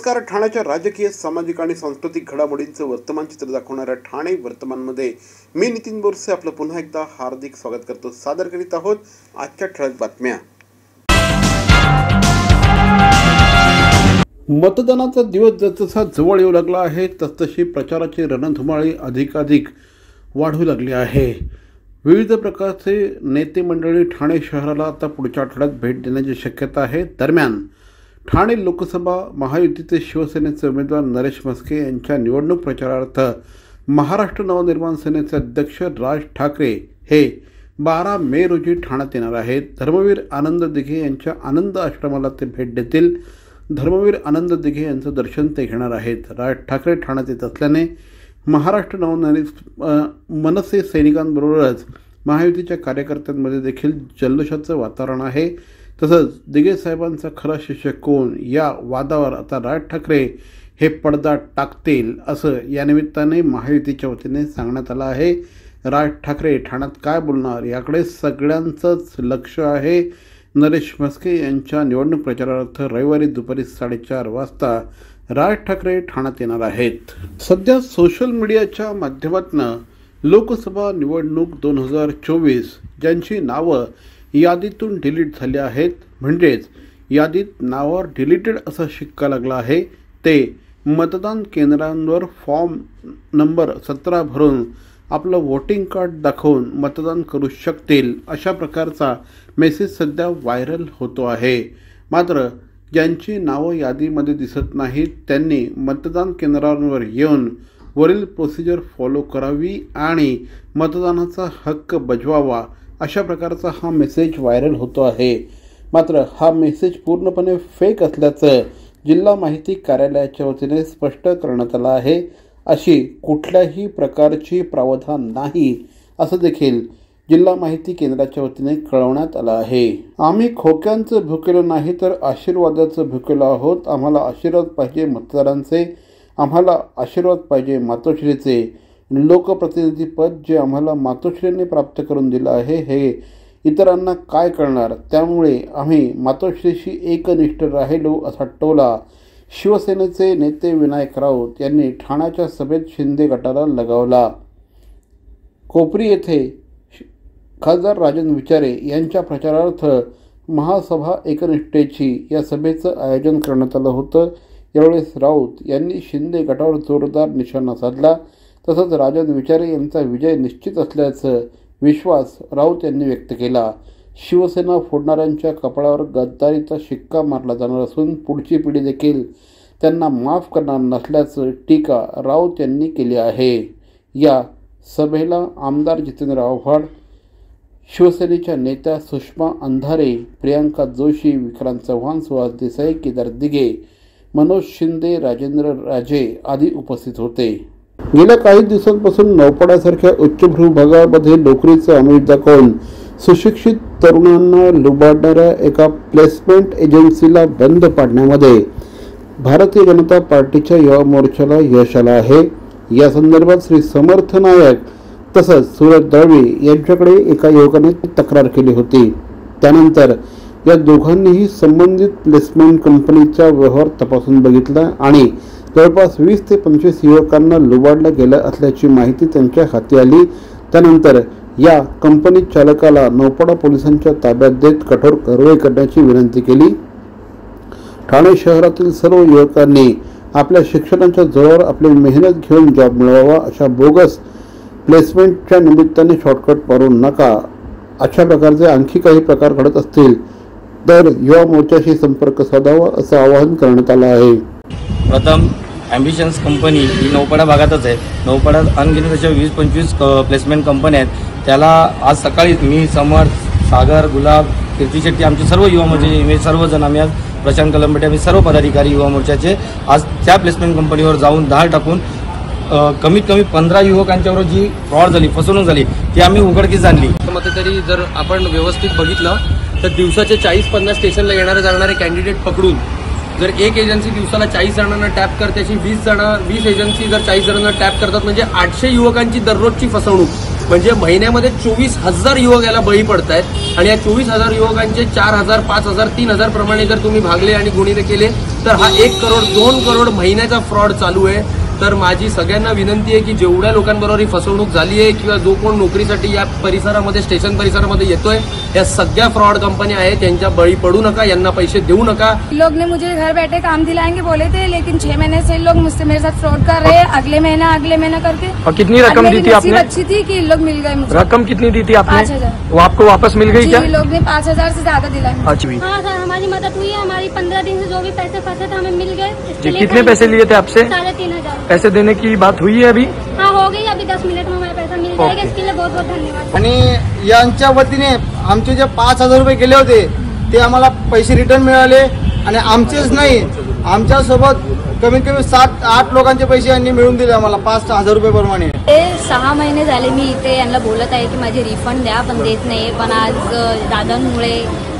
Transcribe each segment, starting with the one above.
नमस्कार ठाण्याच्या राजकीय सामाजिक आणि सांस्कृतिक घडामोडींचं वर्तमान चित्र दाखवणाऱ्या ठाणे वर्तमानमध्ये मी नितीन बोरसे आपलं पुन्हा एकदा हार्दिक स्वागत करतो. सादर करीत आहोत आजच्या ठळक बातम्या. मतदानाचा दिवस जसजसा जवळ येऊ लागला आहे तसतशी प्रचाराची रणधुमाळी अधिकाधिक वाढू लागली आहे. विविध प्रकारचे नेते मंडळी ठाणे शहराला आता पुढच्या आठवड्यात भेट देण्याची शक्यता आहे. दरम्यान ठाणे लोकसभा महायुतीचे शिवसेनेचे उमेदवार नरेश म्हस्के यांच्या निवडणूक प्रचारार्थ महाराष्ट्र नवनिर्माण सेनेचे अध्यक्ष राज ठाकरे हे बारा मे रोजी ठाण्यात येणार आहेत. धर्मवीर आनंद दिघे यांच्या आनंद आश्रमाला ते भेट देतील. धर्मवीर आनंद दिघे यांचं दर्शन ते घेणार आहेत. राज ठाकरे ठाण्यात येत असल्याने महाराष्ट्र नवनिर्मित मनसे सैनिकांबरोबरच महायुतीच्या कार्यकर्त्यांमध्ये देखील जल्लोषाचं वातावरण आहे. तसंच दिगे साहेबांचा खरा शिष्य कोण या वादावर आता राज ठाकरे हे पडदा टाकतील असं या निमित्ताने महायुतीच्या वतीने सांगण्यात आलं आहे. राज ठाकरे ठाण्यात काय बोलणार याकडे सगळ्यांचंच लक्ष आहे. नरेश म्हस्के यांच्या निवडणूक प्रचारार्थ रविवारी दुपारी साडेचार वाजता राज ठाकरे ठाण्यात येणार आहेत. सध्या सोशल मीडियाच्या माध्यमातून लोकसभा निवडणूक दोन हजार चोवीस ज्यांची नावं यादीतून डिलीट झाले आहेत. म्हणजेच यादीत नावावर डिलीटेड असा शिक्का लागला आहे. ते मतदान केंद्रांवर फॉर्म नंबर सतरा भरून आपलं वोटिंग कार्ड दाखवून मतदान करू शकतील अशा प्रकारचा मेसेज सध्या व्हायरल होतो आहे. मात्र ज्यांची नावं यादीमध्ये दिसत नाहीत त्यांनी मतदान केंद्रांवर येऊन वरील प्रोसिजर फॉलो करावी आणि मतदानाचा हक्क बजवावा अशा प्रकारचा हा मेसेज व्हायरल होतो आहे. मात्र हा मेसेज पूर्णपणे फेक असल्याचं जिल्हा माहिती कार्यालयाच्या वतीने स्पष्ट करण्यात आलं आहे. अशी कुठल्याही प्रकारची प्रावधान नाही असं देखील जिल्हा माहिती केंद्राच्या वतीने कळवण्यात आलं आहे. आम्ही खोक्यांचं भुकेलो नाही तर आशीर्वादाचं भुकेलो आहोत. आम्हाला आशीर्वाद पाहिजे मतदारांचे. आम्हाला आशीर्वाद पाहिजे मातोश्रीचे. लोकप्रतिनिधीपद जे आम्हाला मातोश्रीने प्राप्त करून दिलं आहे हे इतरांना काय कळणार? त्यामुळे आम्ही मातोश्रीशी एकनिष्ठ राहिलो असा टोला शिवसेनेचे नेते विनायक राऊत यांनी ठाण्याच्या सभेत शिंदे गटाला लगावला. कोपरी येथे खासदार राजन विचारे यांच्या प्रचारार्थ महासभा एकनिष्ठेची या सभेचं आयोजन करण्यात आलं होतं. यावेळेस राऊत यांनी शिंदे गटावर जोरदार निशाणा साधला. तसंच राजन विचारे यांचा विजय निश्चित असल्याचं विश्वास राऊत यांनी व्यक्त केला. शिवसेना फोडणाऱ्यांच्या कपाळावर गद्दारीचा शिक्का मारला जाणार असून पुढची पिढी देखील त्यांना माफ करणार नसल्याचं टीका राऊत यांनी केली आहे. या सभेला आमदार जितेंद्र आव्हाड शिवसेनेच्या नेत्या सुषमा अंधारे प्रियांका जोशी विक्रांत चव्हाण सुहास देसाई केदार दिघे मनोज शिंदे राजेंद्र राजे आदी उपस्थित होते. गेल्या काही दिवसांपासून नौपाड्यासारख्या उच्चभ्रू भागामध्ये नोकरीचं आमिष दाखवून सुशिक्षित तरुणांना लुबाडणाऱ्या एका प्लेसमेंट एजन्सीला बंद पाडण्यामध्ये भारतीय जनता पार्टीच्या युवा मोर्चाला यश आलं आहे. या संदर्भात श्री समर्थ नायक तसंच सूरज दळवी यांच्याकडे एका युवकाने तक्रार केली होती. त्यानंतर या दोघांनीही संबंधित प्लेसमेंट कंपनीचा व्यवहार तपासून बघितला आणि जवळपास वीस ते पंचवीस युवकांना लुबाडलं गेलं असल्याची माहिती त्यांच्या हाती आली. त्यानंतर या कंपनी चालकाला नौपाडा पोलिसांच्या ताब्यात देत कठोर कारवाई करण्याची विनंती केली. ठाणे शहरातील सर्व युवकांनी आपल्या शिक्षणाच्या जोरावर आपली मेहनत घेऊन जॉब मिळवावा अशा बोगस प्लेसमेंटच्या निमित्ताने शॉर्टकट मारू नका. अशा प्रकारचे आणखी काही प्रकार घडत असतील तर युवा मोर्चाशी संपर्क साधावा असं आवाहन करण्यात आलं आहे. प्रथम ॲम्बिशन्स कंपनी ही नौपाडा भागातच आहे. नौपाड्यात अनगिनत अशा वीस पंचवीस प्लेसमेंट कंपन्या आहेत. त्याला आज सकाळीच मी समर्थ सागर गुलाब कीर्ती शेट्टी आमचे सर्व युवा मोर्चे मी सर्वजण आम्ही आज प्रशांत कलंबटे आम्ही सर्व पदाधिकारी युवा मोर्चाचे आज त्या प्लेसमेंट कंपनीवर जाऊन धाड टाकून कमीत कमी पंधरा युवकांच्यावर जी फ्रॉड झाली फसवणूक झाली ती आम्ही उघडकीस आणली. मते तरी जर आपण व्यवस्थित बघितलं तर दिवसाचे चाळीस पन्नास स्टेशनला येणारे जाणारे कॅन्डिडेट पकडून जर एक एजन्सी दिवसाला चाळीस जणांना टॅप करते अशी वीस जण वीस एजन्सी जर चाळीस जणांना टॅप करतात म्हणजे आठशे युवकांची दररोजची फसवणूक. म्हणजे महिन्यामध्ये चोवीस हजार युवक याला बळी पडत आहेत आणि या चोवीस हजार युवकांचे चार हजार पाच हजार तीन हजार प्रमाणे जर तुम्ही भागले आणि गुणिले केले तर हा एक करोड दोन करोड महिन्याचा फ्रॉड चालू आहे. तर माझी सगळ्यांना विनंती आहे की जेवढ्या लोकांबरोबर ही फसवणूक झाली आहे किंवा जो कोण नोकरीसाठी या परिसरामध्ये स्टेशन परिसरामध्ये येतोय या सगळ्या फ्रॉड कंपन्या आहेत त्यांच्या बळी पडू नका यांना पैसे देऊ नका. लोग ने मुझे घर बैठे काम दिलाएँगे बोले थे लेकिन छह महीने से लोग मुझसे मेरे साथ फ्रॉड कर रहे हैं अगले महीना अगले महीना करके। और कितनी रकम दी थी आपने? अच्छी थी कि इन लोग मिल गए मुझे। रकम कितनी दी थी पाँच आपने हज़ार। वो आपको वापस मिल गई क्या? लोग ने पाँच हज़ार से ज़्यादा दिलाए। अच्छा हाँ सर हमारी मदद हुई है हमारी पंद्रह दिन से जो भी पैसे फंसे थे हमें मिल गए। कितने पैसे लिए थे आपसे? साढ़े तीन हज़ार। पैसे देने की बात हुई है अभी? हाँ हो गई अभी दस मिनट में हमारा पैसा मिल जाएगा। इसके लिए बहुत बहुत धन्यवाद। आणि यांच्या वतीने आमचे जे पाच हजार रुपये गेले होते ते आम्हाला पैसे रिटर्न मिळाले आणि आमचेच नाही आमच्यासोबत कमीत कमी सात आठ लोकांचे पैसे यांनी मिळून दिले आम्हाला पाच हजार रुपये प्रमाणे. ते सहा महिने झाले मी इथे यांना बोलत आहे की माझे रिफंड द्या पण देत नाही. पण आज दादांमुळे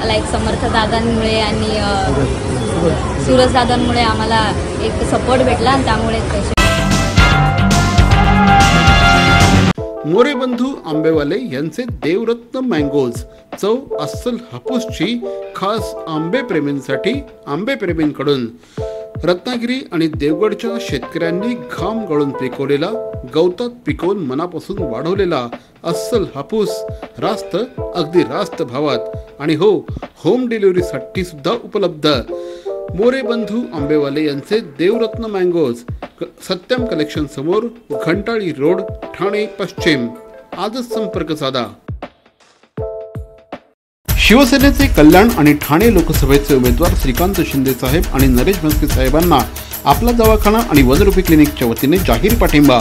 लाईक समर्थ दादांमुळे आणि सूरज. दादांमुळे आम्हाला एक सपोर्ट भेटला आणि त्यामुळे पैसे मोरेबंधू आंबेवाले यांचे देवरत्न मँगोज चव अस्सल हापूसची खास आंबेप्रेमींसाठी आंबेप्रेमींकडून रत्नागिरी आणि देवगडच्या शेतकऱ्यांनी घाम गळून पिकवलेला गवतात पिकवून मनापासून वाढवलेला अस्सल हापूस रास्त अगदी रास्त भावात. आणि हो होम डिलिव्हरीसाठी सुद्धा उपलब्ध. मोरे बंधू आंबेवाले यांचे देवरत्न मँगोज सत्यम कलेक्शन समोर घंटाळी रोड ठाणे पश्चिम. आज संपर्क साधा. शिवसेनेचे कल्याण आणि ठाणे लोकसभेचे उमेदवार श्रीकांत शिंदे साहेब आणि नरेश भंसके साहेबांना आपला दवाखाना आणि वनरूपी क्लिनिकच्या वतीने जाहीर पाठिंबा.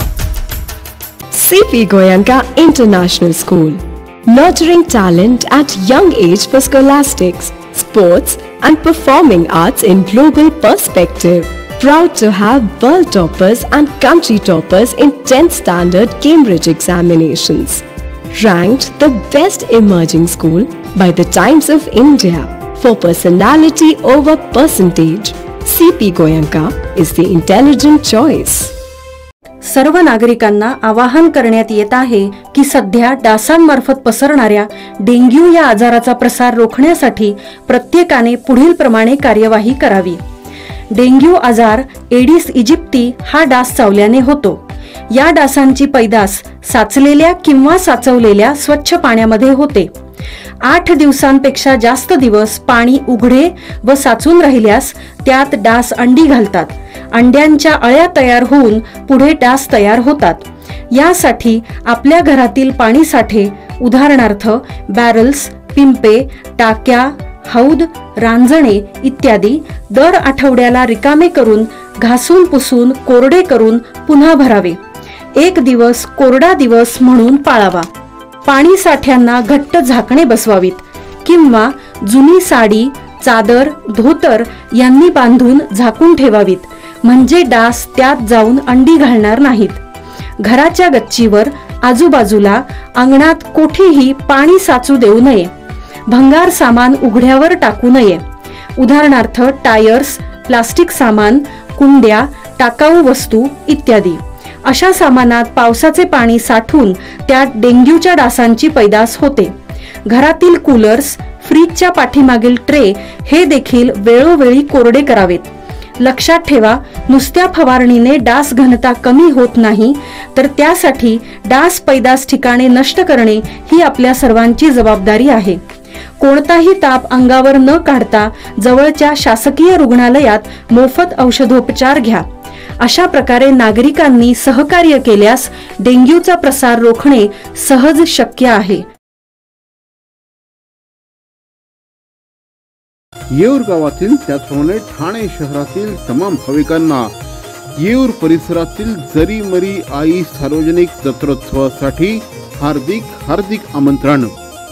CP Goenka international school nurturing talent at young age for scholastics sports and performing arts in global perspective Proud to have world toppers and country toppers in 10th standard Cambridge examinations. Ranked the best emerging school by the Times of India for personality over percentage. CP Goyanka is the intelligent choice. सर्व नागरिकांना आवाहन करण्यात येत आहे की सध्या डासांमार्फत पसरणाऱ्या dengue या आजाराचा प्रसार रोखण्यासाठी प्रत्येकाने पुढील प्रमाणे कार्यवाही करावी डेंग्यू आजार एडिस इजिप्ती हा डास चावल्याने होतो. या डासांची पैदास साचलेल्या किंवा साचवलेल्या स्वच्छ पाण्यामध्ये होते. आठ दिवसांपेक्षा जास्त दिवस पाणी उघडे व साचून राहिल्यास त्यात डास अंडी घालतात. अंड्यांच्या अळ्या तयार होऊन पुढे डास तयार होतात. यासाठी आपल्या घरातील पाणी साठे उदाहरणार्थ बॅरल्स पिंपे टाक्या हौद रांजणे इत्यादी दर आठवड्याला रिकामे करून घासून पुसून कोरडे करून पुन्हा भरावे. एक दिवस कोरडा दिवस म्हणून पाळावा. पाणी साठ्यांना घट्ट झाकणे बसवावीत. किंवा जुनी साडी चादर धोतर यांनी बांधून झाकून ठेवावीत. म्हणजे डास त्यात जाऊन अंडी घालणार नाहीत. घराच्या गच्चीवर आजूबाजूला अंगणात कोठेही पाणी साचू देऊ नये. भंगार सामान उघड्यावर टाकू नये. उदाहरणार्थ टायर्स प्लास्टिक सामान कुंड्या टाकाऊ वस्तू इत्यादी. अशा सामानात पावसाचे पाणी साठून त्यात डेंग्यूच्या डासांची पैदास होते. घरातील कूलर्स फ्रीजच्या पाठीमागील ट्रे हे देखील वेळोवेळी कोरडे करावेत. लक्षात ठेवा नुसत्या फवारणीने डास घनता कमी होत नाही तर त्यासाठी डास पैदास ठिकाणे नष्ट करणे ही आपल्या सर्वांची जबाबदारी आहे. कोणताही ताप अंगावर न काढता जवळच्या शासकीय रुग्णालयात मोफत औषधोपचार घ्या. अशा प्रकारे नागरिकांनी सहकार्य केल्यास डेंग्यूचा प्रसार रोखणे सहज शक्य आहे. येऊर गावातील त्याचप्रमाणे ठाणे शहरातील तमाम भाविकांना येऊर परिसरातील जरी मरी आई सार्वजनिक जत्रोत्सवासाठी हार्दिक हार्दिक आमंत्रण.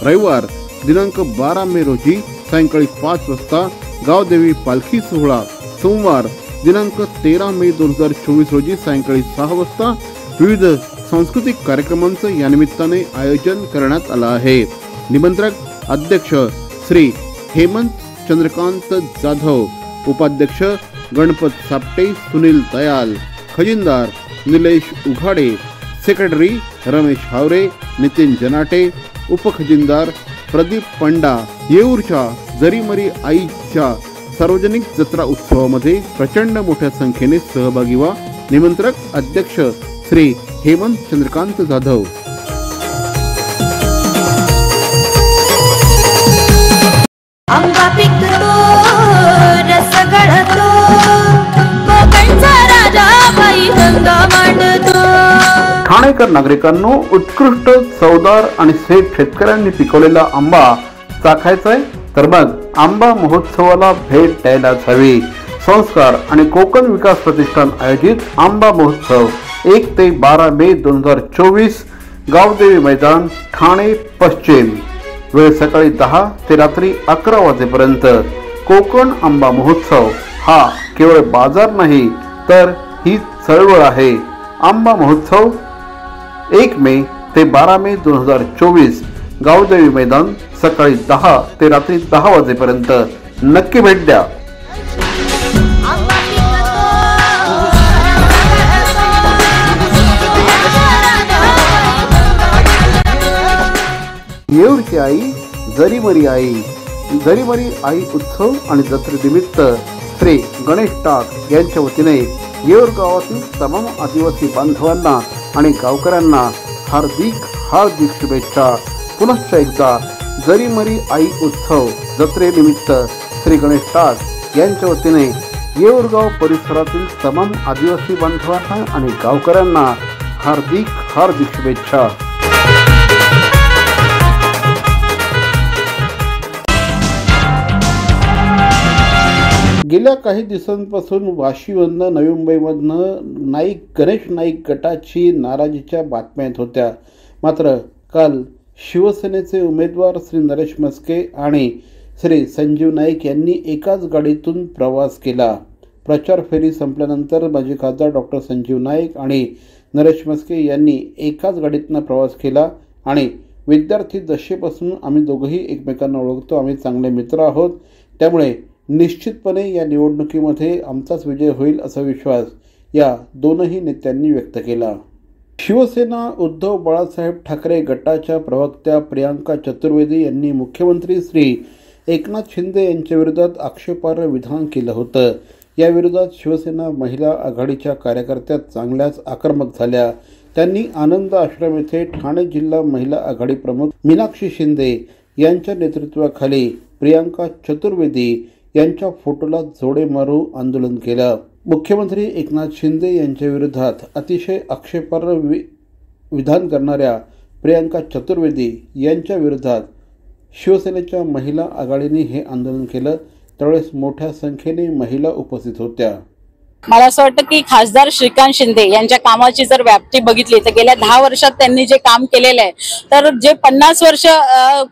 रविवार दिनांक बारा मे रोजी सायंकाळी पाच वाजता गावदेवी पालखी सोहळा सोमवार दिनांक तेरा मे दोन हजार चोवीस रोजी सायंकाळी सहा वाजता विविध सांस्कृतिक कार्यक्रमांचं या निमित्ताने आयोजन करण्यात आलं आहे. निमंत्रक अध्यक्ष श्री हेमंत चंद्रकांत जाधव उपाध्यक्ष गणपत सापटे सुनील दयाल खजिनदार निलेश उघाडे सेक्रेटरी रमेश हावरे नितीन जनाटे उपखजिनदार प्रदीप पंडा येऊरच्या जरीमरी आईच्या सार्वजनिक जत्रा उत्सवामध्ये प्रचंड मोठ्या संख्येने सहभागी व्हा. निमंत्रक अध्यक्ष श्री हेमंत चंद्रकांत जाधव. आंबा ठाणेकर नागरिकांनो उत्कृष्ट चवदार आणि सेठ शेतकऱ्यांनी पिकवलेला आंबा चाखायचा आहे? तर मग आंबा महोत्सवाला भेट द्यायलाच हवी. संस्कार आणि कोकण विकास प्रतिष्ठान आयोजित आंबा महोत्सव एक ते बारा मे दोन हजार चोवीस गावदेवी मैदान ठाणे पश्चिम. वेळ सकाळी दहा ते रात्री अकरा वाजेपर्यंत. कोकण आंबा महोत्सव हा केवळ बाजार नाही तर ही चळवळ आहे. आंबा महोत्सव एक मे ते बारा मे दोन हजार चोवीस गावदेवी मैदान सकाळी दहा ते रात्री दहा वाजेपर्यंत. नक्की भेट द्या. येऊरची आई जरीमरी आई. जरीमरी आई उत्सव आणि जत्रेनिमित्त श्री गणेश टाक यांच्या वतीने येऊर गावातील तमाम आदिवासी बांधवांना आणि गावकऱ्यांना हार्दिक हार्दिक शुभेच्छा. पुनश्च एकदा जरीमरी आई उत्सव जत्रेनिमित्त श्री गणेश टाक यांच्या वतीने येऊरगाव परिसरातील तमाम आदिवासी बांधवांना आणि गावकऱ्यांना हार्दिक हार्दिक शुभेच्छा. गेल्या काही दिवसांपासून वाशीमधनं नवी मुंबईमधनं नाईक गणेश नाईक गटाची नाराजीच्या बातम्या येत होत्या. मात्र काल शिवसेनेचे उमेदवार श्री नरेश मस्के आणि श्री संजीव नाईक यांनी एकाच गाडीतून प्रवास केला. प्रचार फेरी संपल्यानंतर माजी खासदार डॉक्टर संजीव नाईक आणि नरेश मस्के यांनी एकाच गाडीतनं प्रवास केला आणि विद्यार्थी दशेपासून आम्ही दोघंही एकमेकांना ओळखतो आम्ही चांगले मित्र आहोत. त्यामुळे निश्चितपणे या निवडणुकीमध्ये आमचाच विजय होईल असा विश्वास या दोनही नेत्यांनी व्यक्त केला. शिवसेना उद्धव बाळासाहेब ठाकरे गटाच्या प्रवक्त्या प्रियांका चतुर्वेदी यांनी मुख्यमंत्री श्री एकनाथ शिंदे यांच्याविरोधात आक्षेपार्ह विधान केलं होतं. याविरोधात शिवसेना महिला आघाडीच्या कार्यकर्त्या चांगल्याच आक्रमक झाल्या. त्यांनी आनंद आश्रम येथे ठाणे जिल्हा महिला आघाडी प्रमुख मीनाक्षी शिंदे यांच्या नेतृत्वाखाली प्रियांका चतुर्वेदी यांच्या फोटोला जोडे मारू आंदोलन केलं. मुख्यमंत्री एकनाथ शिंदे यांच्या विरोधात अतिशय आक्षेपार्ह वि विधान करणाऱ्या प्रियांका चतुर्वेदी यांच्या विरोधात शिवसेनेच्या महिला आघाडीने हे आंदोलन केलं. त्यावेळेस मोठ्या संख्येने महिला उपस्थित होत्या. मला असं वाटतं की खासदार श्रीकांत शिंदे यांच्या कामाची जर व्याप्ती बघितली तर गेल्या दहा वर्षात त्यांनी जे काम केलेलं आहे तर जे पन्नास वर्ष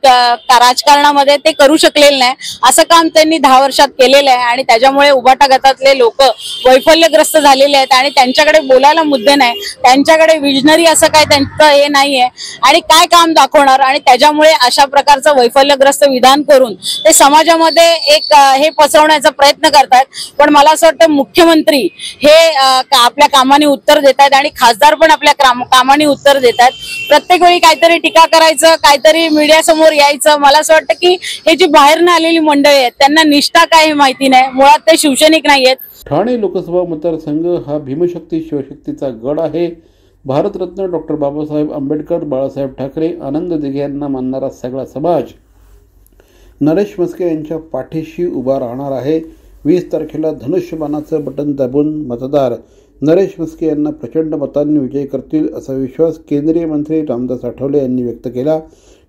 राजकारणामध्ये ते करू शकलेलं नाही असं काम त्यांनी दहा वर्षात केलेलं आहे आणि त्याच्यामुळे उभाटा गटातले लोक वैफल्यग्रस्त झालेले आहेत आणि त्यांच्याकडे बोलायला मुद्दे नाही. त्यांच्याकडे विजनरी असं काय त्यांचं हे नाहीये. आणि काय काम दाखवणार? आणि त्याच्यामुळे अशा प्रकारचं वैफल्यग्रस्त विधान करून ते समाजामध्ये एक हे पसरवण्याचा प्रयत्न करतात पण मला असं वाटतं मुख्यमंत्री हे आपल्या कामाने उत्तर देत आहेत आणि खासदार पण आपल्या कामाने उत्तर देत आहेत. प्रत्येक वेळी काहीतरी टीका करायचं काहीतरी मीडिया समोर यायचं. मला असं वाटतं की हे जी बाहेरनं आलेली मंडळी आहेत त्यांना निष्ठा काय हे माहिती नाही. मुळात ते शिवसैनिक नाहीयेत ठाणे लोकसभा मतदारसंघ हा भीमशक्ती शिवशक्तीचा गड आहे. भारतरत्न डॉक्टर बाबासाहेब आंबेडकर बाळासाहेब ठाकरे आनंद दिघे यांना मानणारा सगळा समाज नरेश मस्के यांच्या पाठीशी उभा राहणार आहे. वीस तारखेला धनुष्यबाणाचं बटन दाबून मतदार नरेश मस्के यांना प्रचंड मतांनी विजयी करतील असा विश्वास केंद्रीय मंत्री रामदास आठवले यांनी व्यक्त केला.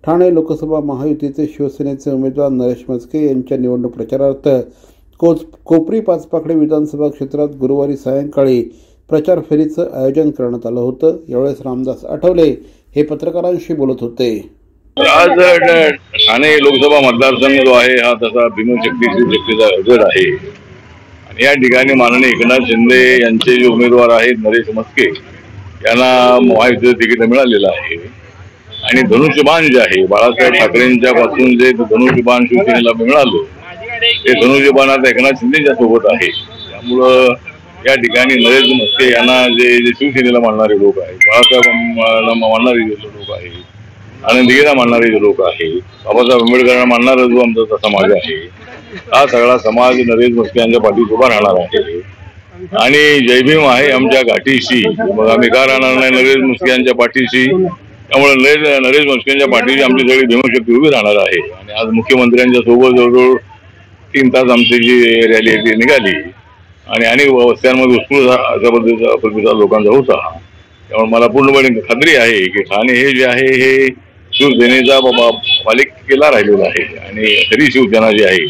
ठाणे लोकसभा महायुतीचे शिवसेनेचे उमेदवार नरेश मस्के यांच्या निवडणूक प्रचारार्थ कोच कोपरी पाचपाकडे विधानसभा क्षेत्रात गुरुवारी सायंकाळी प्रचार फेरीचं आयोजन करण्यात आलं होतं. यावेळेस रामदास आठवले हे पत्रकारांशी बोलत होते. आज ठाणे लोकसभा मतदारसंघ जो आहे हा तसा भीमशक्ती शिवशक्तीचा गड आहे. आणि या ठिकाणी माननीय एकनाथ शिंदे यांचे जे उमेदवार आहेत नरेश मस्के यांना महायुतीचं तिकीट मिळालेलं आहे. आणि धनुष्यबाण जे आहे बाळासाहेब ठाकरेंच्या पासून जे धनुष्यबाण शिवसेनेला मिळालं ते धनुष्यबाण आता एकनाथ शिंदेच्या सोबत आहे. त्यामुळं या ठिकाणी नरेंद्र मस्के यांना जे जे शिवसेनेला मानणारे लोक आहेत बाळासाहेबांना मानणारे जे लोक आहेत आनंदीला मानणारे जे लोक आहेत बाबासाहेब आंबेडकरांना मानणारा जो आमचा समाज आहे हा सगळा समाज नरेश म्हस्के यांच्या पाठीशी उभा राहणार आहे. आणि जय भीम आहे आमच्या गाठीशी मग आम्ही का राहणार नाही नरेश म्हस्के यांच्या पाठीशी? त्यामुळे नरेश नरेश म्हस्के यांच्या पाठीशी आमची सगळी भीमशक्ती उभी राहणार आहे. आणि आज मुख्यमंत्र्यांच्या सोबत जवळजवळ तीन तास आमची जी रॅली आहे ती निघाली. आणि अनेक वस्त्यांमध्ये उत्स्फूर्त अशा पद्धतीचा प्रतिसाद लोकांचा होता त्यामुळे मला पूर्णपणे खात्री आहे की ठाणे हे जे आहे हे शिवसेनेचा बाबा पालिकेला राहिलेला आहे. आणि तरी शिवसेना जी आहे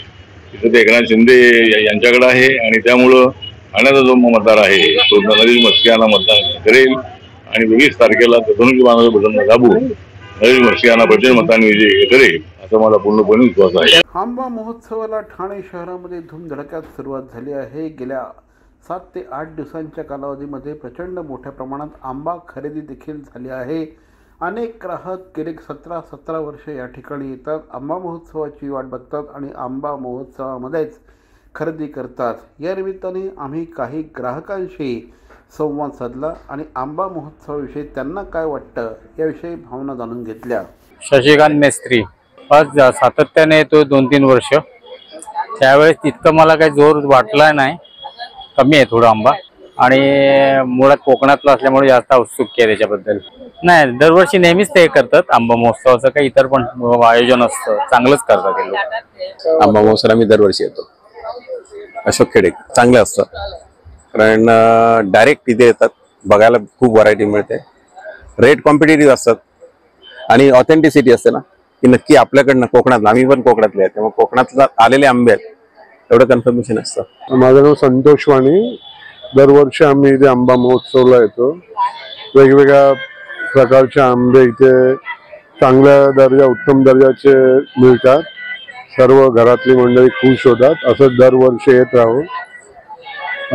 तिथं ते एकनाथ शिंदे यांच्याकडे आहे. आणि त्यामुळं ठाण्याचा जो मतदार आहे. तो नरेश म्हस्के यांना मतदान करेल. आणि वीस तारखेला धनुष्य बाणाचं बटन दाबून नरेश म्हस्के यांना प्रचंड मतांनी विजय करेल असा मला पूर्णपणे विश्वास आहे. आंबा महोत्सवाला ठाणे शहरामध्ये धूमधडक्यात सुरुवात झाली आहे. गेल्या सात ते आठ दिवसांच्या कालावधीमध्ये प्रचंड मोठ्या प्रमाणात आंबा खरेदी देखील झाली आहे. अनेक ग्राहक गेले सतरा सतरा वर्ष या ठिकाणी येतात. आंबा महोत्सवाची वाट बघतात आणि आंबा महोत्सवामध्येच खरेदी करतात. या निमित्ताने आम्ही काही ग्राहकांशी संवाद साधला आणि आंबा महोत्सवाविषयी त्यांना काय वाटतं याविषयी भावना जाणून घेतल्या. शशिकांत मेस्त्री. आज सातत्याने येतो दोन तीन वर्ष. त्यावेळेस तितकं मला काही जोर वाटला नाही. कमी आहे थोडं आंबा. आणि मुळात कोकणातलं असल्यामुळे जास्त उत्सुकता आहे त्याच्याबद्दल. नाही दरवर्षी नेहमीच ते करतात. आंबा महोत्सवाचं काही इतर पण आयोजन असतं. चांगलंच करतात ते लोक. आंबा महोत्सव आम्ही दरवर्षी येतो. अशोक खेडे चांगलं असतं. कारण डायरेक्ट तिथे येतात. बघायला खूप व्हरायटी मिळते. रेट कॉम्पिटेटिव्ह असतात. आणि ऑथेंटिसिटी असते ना की नक्की आपल्याकडनं कोकणात आम्ही पण कोकणातले आहेत. त्यामुळे कोकणातला आलेले आंबे आहेत. एवढं कन्फर्मेशन असतं. माझं नाव संतोष वाणी. दरवर्षी आम्ही इथे आंबा महोत्सवला येतो. वेगवेगळ्या प्रकारचे आंबे इथे चांगल्या दर्जा उत्तम दर्जाचे मिळतात. सर्व घरातली मंडळी खुश होतात. असं दरवर्षी येत राहू.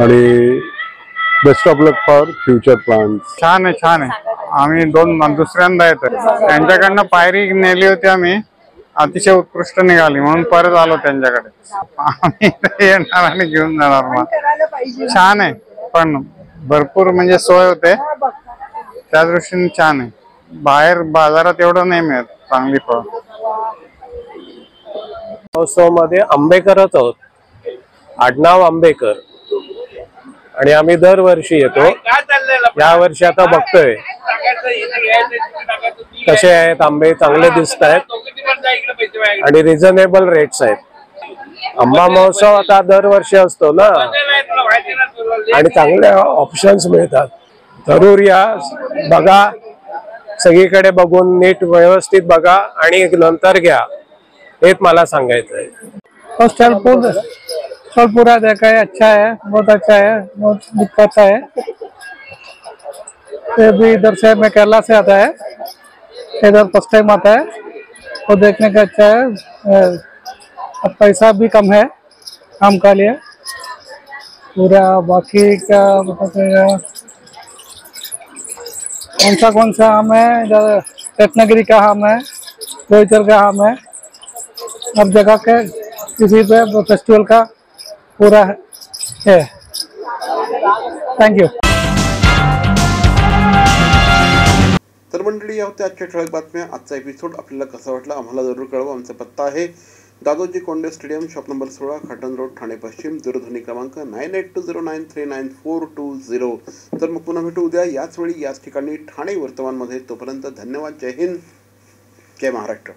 आणि best of luck for future plan छान आहे छान आहे. आम्ही दोन दुसऱ्यांदा येतो त्यांच्याकडनं पायरी नेली होती आम्ही. अतिशय उत्कृष्ट निघाली. म्हणून परत आलो त्यांच्याकडे. आम्ही येणार आणि घेऊन जाणार मग. छान आहे. पण भरपूर म्हणजे सोय होते. त्या दृष्टीने छान आहे. बाहेर बाजारात एवढं नाही मिळत चांगली फळ. महोत्सवामध्ये आंबेकरच आहोत. आडनाव आंबेकर. आणि आम्ही दरवर्षी येतो. या वर्षी आता बघतोय. कसे आहेत आंबे? चांगले दिसत आहेत. आणि रिझनेबल रेट्स आहेत. आंबा महोत्सव आता दरवर्षी असतो ना. आणि चांगले ऑप्शन्स मिळतात. जरूर या. बघा. सगळीकडे बघून नीट व्यवस्थित बघा आणि नंतर घ्या. हेच मला सांगायचं आहे. और स्टॉल देखा है अच्छा है बहुत अच्छा है बहुत दिक्कत है ये भी इधर से मैं केरला से आता है. इधर फर्स्ट टाइम आता है. वो देखने का अच्छा है. अब पैसा भी कम है काम का लिए। पूरा बाकी का बताइएगा कौन सा कौन सा आम है? इधर रत्नागिरी का आम है गोईचर का आम है। हर जगह के किसी पे फेस्टिवल का पूरा है। थैंक यू तर मंडळी, या होत्या आजच्या ठळक बातम्या. आजचा एपिसोड आपल्याला कसा वाटला आम्हाला ज़रूर कळवा. आमचा पत्ता आहे Dadoji Konde stadium shop number सोळा खाटन रोड ठाणे पश्चिम. दूरध्वनी क्रमांक nine eight two zero nine three nine four two zero. तर मग पुन्हा भेटू उद्या. याच वेळी याच ठिकाणी ठाणे वर्तमानमध्ये. तोपर्यंत धन्यवाद. जय हिंद. जय महाराष्ट्र.